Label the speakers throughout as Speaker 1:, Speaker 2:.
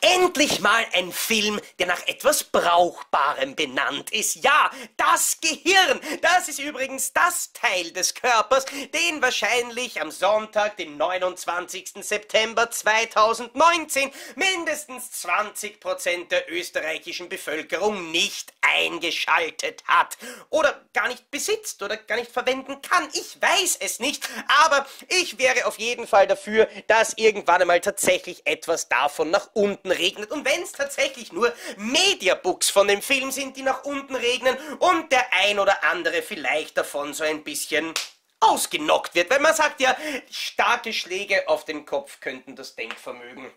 Speaker 1: Endlich mal ein Film, der nach etwas Brauchbarem benannt ist. Ja, das Gehirn. Das ist übrigens das Teil des Körpers, den wahrscheinlich am Sonntag, den 29. September 2019, mindestens 20 Prozent der österreichischen Bevölkerung nicht eingeschaltet hat. Oder gar nicht besitzt oder gar nicht verwenden kann. Ich weiß es nicht, aber ich wäre auf jeden Fall dafür, dass irgendwann einmal tatsächlich etwas davon nach unten regnet. Und wenn es tatsächlich nur Mediabooks von dem Film sind, die nach unten regnen und der ein oder andere vielleicht davon so ein bisschen ausgenockt wird. Weil man sagt ja, starke Schläge auf den Kopf könnten das Denkvermögen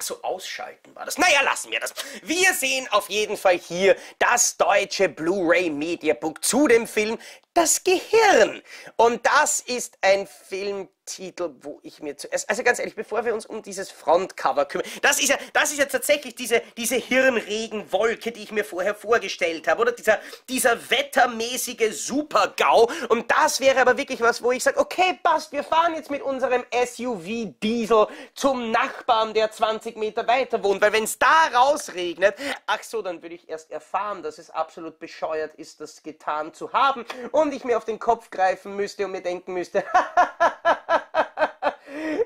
Speaker 1: so ausschalten war das. Naja, lassen wir das. Wir sehen auf jeden Fall hier das deutsche Blu-ray Mediabook zu dem Film Das Gehirn. Und das ist ein Film, Titel, wo ich mir zuerst, also ganz ehrlich, bevor wir uns um dieses Frontcover kümmern, das ist ja, das ist ja tatsächlich diese, diese Hirnregenwolke, die ich mir vorher vorgestellt habe, oder dieser, dieser wettermäßige Super-GAU. Und das wäre aber wirklich was, wo ich sage, okay, passt, wir fahren jetzt mit unserem SUV Diesel zum Nachbarn, der 20 Meter weiter wohnt, weil wenn es da rausregnet, ach so, dann würde ich erst erfahren, dass es absolut bescheuert ist, das getan zu haben und ich mir auf den Kopf greifen müsste und mir denken müsste,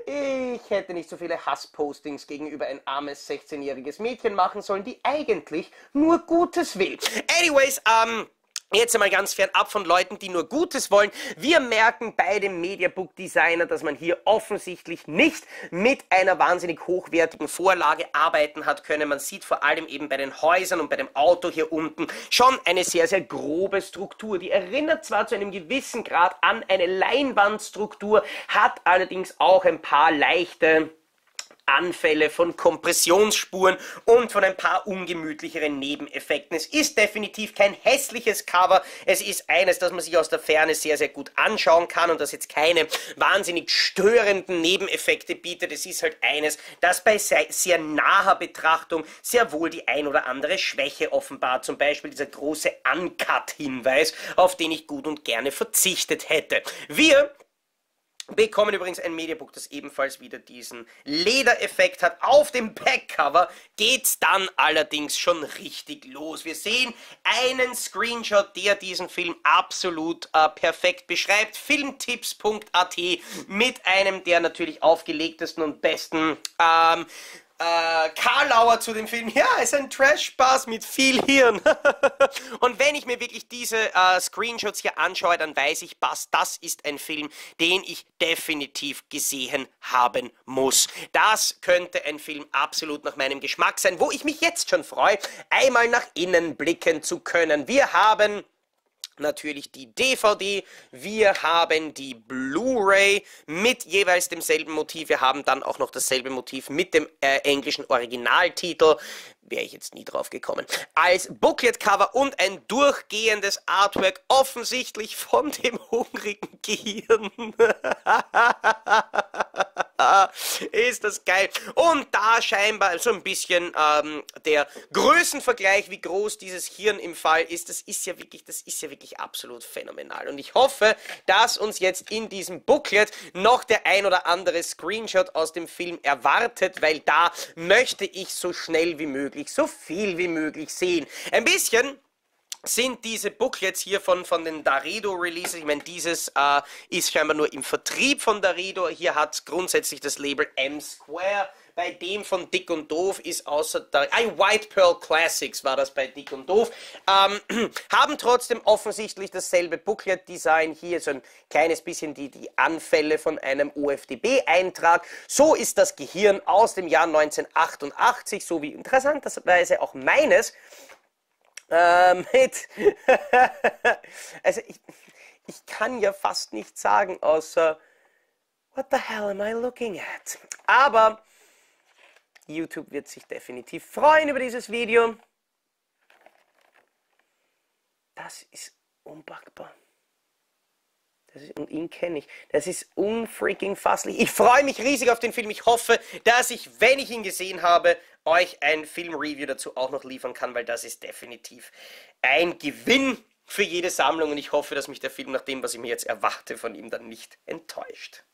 Speaker 1: Ich hätte nicht so viele Hasspostings gegenüber ein armes 16-jähriges Mädchen machen sollen, die eigentlich nur Gutes will. Anyways, ähm... Jetzt einmal ganz fernab von Leuten, die nur Gutes wollen. Wir merken bei dem Mediabook Designer, dass man hier offensichtlich nicht mit einer wahnsinnig hochwertigen Vorlage arbeiten hat können. Man sieht vor allem eben bei den Häusern und bei dem Auto hier unten schon eine sehr, sehr grobe Struktur. Die erinnert zwar zu einem gewissen Grad an eine Leinwandstruktur, hat allerdings auch ein paar leichte Anfälle von Kompressionsspuren und von ein paar ungemütlicheren Nebeneffekten. Es ist definitiv kein hässliches Cover. Es ist eines, das man sich aus der Ferne sehr, sehr gut anschauen kann und das jetzt keine wahnsinnig störenden Nebeneffekte bietet. Es ist halt eines, das bei sehr, naher Betrachtung sehr wohl die ein oder andere Schwäche offenbart. Zum Beispiel dieser große Uncut-Hinweis, auf den ich gut und gerne verzichtet hätte. Wir bekommen übrigens ein Mediabook, das ebenfalls wieder diesen Ledereffekt hat. Auf dem Backcover geht's dann allerdings schon richtig los. Wir sehen einen Screenshot, der diesen Film absolut äh, perfekt beschreibt. Filmtipps.at mit einem der natürlich aufgelegtesten und besten ähm, äh, Karlauer zu dem Film. Ja, es ist ein Trash-Spaß mit viel Hirn. und wenn ich mir wirklich diese äh, Screenshots hier anschaue, dann weiß ich, Bass, das ist ein Film, den ich definitiv gesehen haben muss. Das könnte ein Film absolut nach meinem Geschmack sein, wo ich mich jetzt schon freue, einmal nach innen blicken zu können. Wir haben natürlich die DVD, wir haben die Blu-ray mit jeweils demselben Motiv, wir haben dann auch noch dasselbe Motiv mit dem äh, englischen Originaltitel, wäre ich jetzt nie drauf gekommen, als Booklet-Cover und ein durchgehendes Artwork, offensichtlich von dem hungrigen Gehirn. ist das geil. Und da scheinbar so ein bisschen ähm, der Größenvergleich, wie groß dieses Hirn im Fall ist, das ist ja wirklich, das ist ja wirklich absolut phänomenal. Und ich hoffe, dass uns jetzt in diesem Booklet noch der ein oder andere Screenshot aus dem Film erwartet, weil da möchte ich so schnell wie möglich, so viel wie möglich sehen. Ein bisschen sind diese Booklets hier von, von den Daredo Releases. Ich meine, dieses äh, ist scheinbar nur im Vertrieb von Daredo. Hier hat grundsätzlich das Label M Square. Bei dem von Dick und Doof ist außer der, ein White Pearl Classics war das bei Dick und Doof, ähm, haben trotzdem offensichtlich dasselbe Booklet-Design. Hier so ein kleines bisschen die, die Anfälle von einem OFDB-Eintrag. So ist das Gehirn aus dem Jahr 1988, so wie interessanterweise auch meines. Äh, mit. also ich, ich kann ja fast nichts sagen, außer What the hell am I looking at? Aber YouTube wird sich definitiv freuen über dieses Video. Das ist unpackbar. Ist, und ihn kenne ich. Das ist unfreaking fasslich. Ich freue mich riesig auf den Film. Ich hoffe, dass ich, wenn ich ihn gesehen habe, euch ein Filmreview dazu auch noch liefern kann, weil das ist definitiv ein Gewinn für jede Sammlung und ich hoffe, dass mich der Film nach dem, was ich mir jetzt erwarte, von ihm dann nicht enttäuscht.